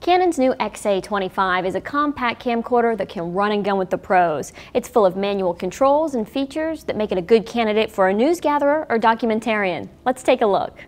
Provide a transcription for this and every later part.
Canon's new XA25 is a compact camcorder that can run and gun with the pros. It's full of manual controls and features that make it a good candidate for a news gatherer or documentarian. Let's take a look.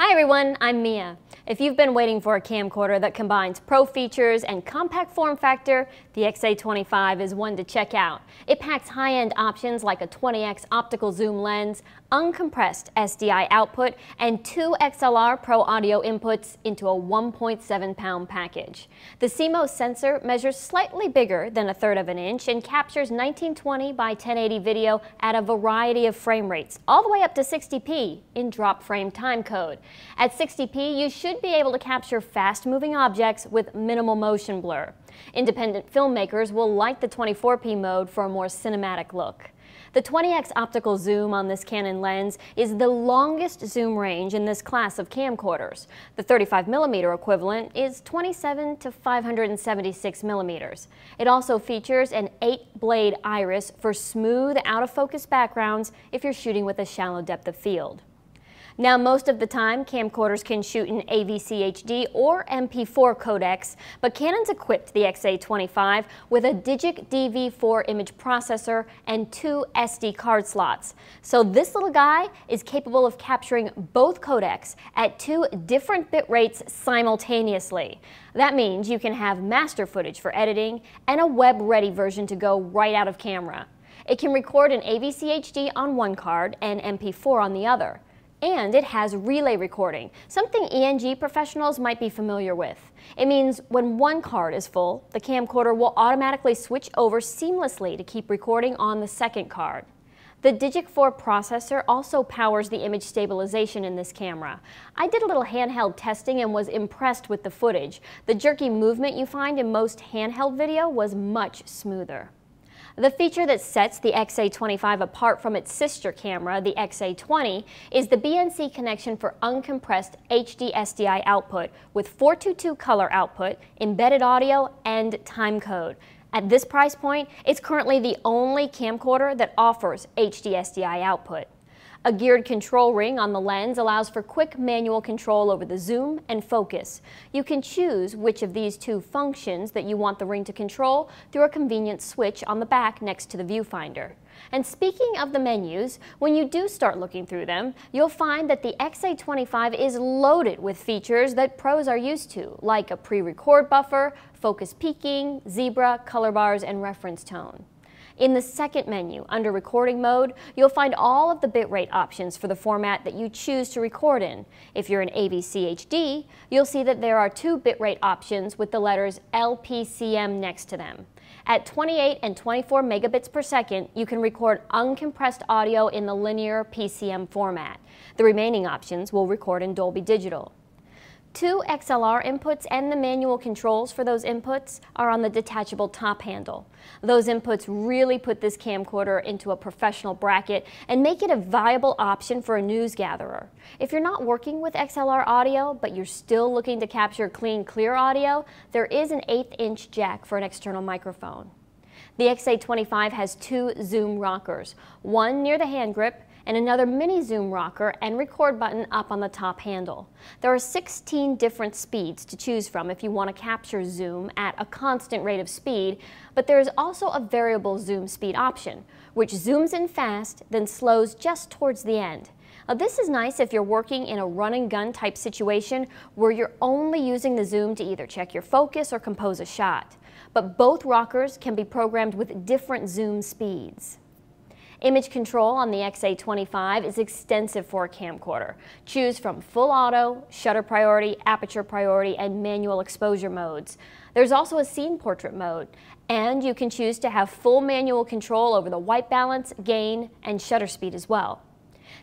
Hi everyone, I'm Mia. If you've been waiting for a camcorder that combines pro features and compact form factor, the XA25 is one to check out. It packs high-end options like a 20x optical zoom lens, uncompressed SDI output, and two XLR Pro audio inputs into a 1.7 pound package. The CMOS sensor measures slightly bigger than a third of an inch and captures 1920 by 1080 video at a variety of frame rates, all the way up to 60p in drop frame timecode. At 60p, you should be able to capture fast-moving objects with minimal motion blur. Independent filmmakers will like the 24p mode for a more cinematic look. The 20x optical zoom on this Canon lens is the longest zoom range in this class of camcorders. The 35mm equivalent is 27 to 576 millimeters. It also features an 8-blade iris for smooth out-of-focus backgrounds if you're shooting with a shallow depth of field. Now, most of the time, camcorders can shoot in AVC HD or MP4 codecs, but Canon's equipped the XA25 with a Digic DV4 image processor and two SD card slots. So this little guy is capable of capturing both codecs at two different bit rates simultaneously. That means you can have master footage for editing and a web-ready version to go right out of camera. It can record in AVC HD on one card and MP4 on the other. And it has relay recording, something ENG professionals might be familiar with. It means when one card is full, the camcorder will automatically switch over seamlessly to keep recording on the second card. The Digic 4 processor also powers the image stabilization in this camera. I did a little handheld testing and was impressed with the footage. The jerky movement you find in most handheld video was much smoother. The feature that sets the XA25 apart from its sister camera, the XA20, is the BNC connection for uncompressed HD SDI output with 422 color output, embedded audio, and timecode. At this price point, it's currently the only camcorder that offers HD SDI output. A geared control ring on the lens allows for quick manual control over the zoom and focus. You can choose which of these two functions that you want the ring to control through a convenient switch on the back next to the viewfinder. And speaking of the menus, when you do start looking through them, you'll find that the XA25 is loaded with features that pros are used to, like a pre-record buffer, focus peaking, zebra, color bars, and reference tone. In the second menu, under recording mode, you'll find all of the bitrate options for the format that you choose to record in. If you're in AVC HD, you'll see that there are two bitrate options with the letters LPCM next to them. At 28 and 24 megabits per second, you can record uncompressed audio in the linear PCM format. The remaining options will record in Dolby Digital. Two XLR inputs and the manual controls for those inputs are on the detachable top handle. Those inputs really put this camcorder into a professional bracket and make it a viable option for a news gatherer. If you're not working with XLR audio, but you're still looking to capture clean, clear audio, there is an eighth inch jack for an external microphone. The XA25 has two zoom rockers, one near the hand grip and another mini zoom rocker and record button up on the top handle. There are 16 different speeds to choose from if you want to capture zoom at a constant rate of speed, but there is also a variable zoom speed option, which zooms in fast, then slows just towards the end. Now, this is nice if you're working in a run and gun type situation where you're only using the zoom to either check your focus or compose a shot. But both rockers can be programmed with different zoom speeds. Image control on the XA25 is extensive for a camcorder. Choose from full auto, shutter priority, aperture priority, and manual exposure modes. There's also a scene portrait mode, and you can choose to have full manual control over the white balance, gain, and shutter speed as well.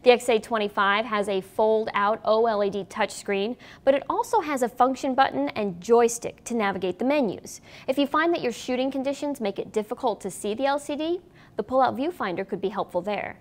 The XA25 has a fold-out OLED touchscreen, but it also has a function button and joystick to navigate the menus. If you find that your shooting conditions make it difficult to see the LCD, the pull-out viewfinder could be helpful there.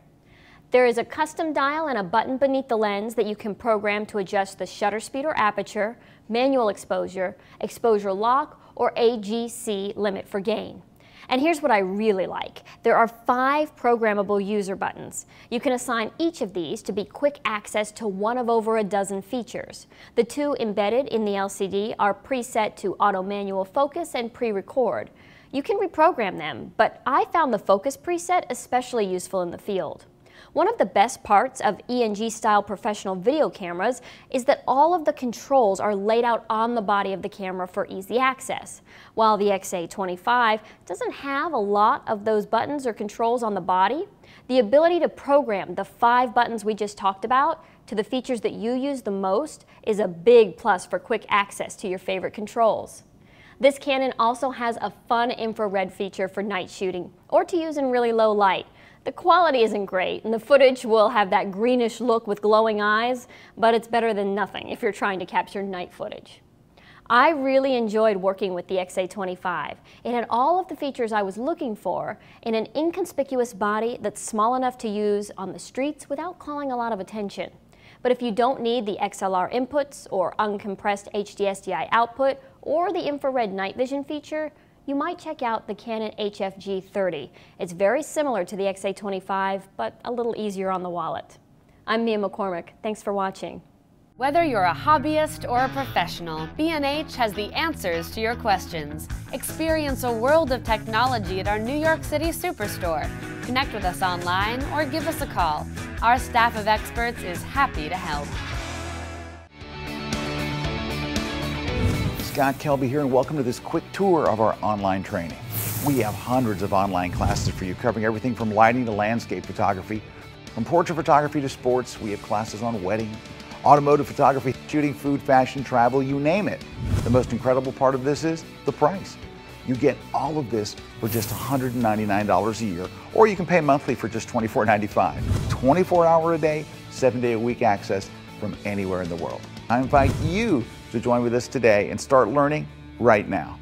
There is a custom dial and a button beneath the lens that you can program to adjust the shutter speed or aperture, manual exposure, exposure lock, or AGC limit for gain. And here's what I really like. There are five programmable user buttons. You can assign each of these to be quick access to one of over a dozen features. The two embedded in the LCD are preset to auto manual focus and pre-record. You can reprogram them, but I found the focus preset especially useful in the field. One of the best parts of ENG-style professional video cameras is that all of the controls are laid out on the body of the camera for easy access. While the XA25 doesn't have a lot of those buttons or controls on the body, the ability to program the five buttons we just talked about to the features that you use the most is a big plus for quick access to your favorite controls. This Canon also has a fun infrared feature for night shooting or to use in really low light. The quality isn't great, and the footage will have that greenish look with glowing eyes, but it's better than nothing if you're trying to capture night footage. I really enjoyed working with the XA25. It had all of the features I was looking for in an inconspicuous body that's small enough to use on the streets without calling a lot of attention. But if you don't need the XLR inputs or uncompressed HDSDI output or the infrared night vision feature, you might check out the Canon HFG30. It's very similar to the XA25, but a little easier on the wallet. I'm Mia McCormick. Thanks for watching. Whether you're a hobbyist or a professional, B&H has the answers to your questions. Experience a world of technology at our New York City Superstore. Connect with us online or give us a call. Our staff of experts is happy to help. Scott Kelby here and welcome to this quick tour of our online training. We have hundreds of online classes for you covering everything from lighting to landscape photography. From portrait photography to sports, we have classes on wedding, automotive photography, shooting, food, fashion, travel, you name it. The most incredible part of this is the price. You get all of this for just $199 a year, or you can pay monthly for just $24.95. 24 hour a day, seven day a week access from anywhere in the world. I invite you to join with us today and start learning right now.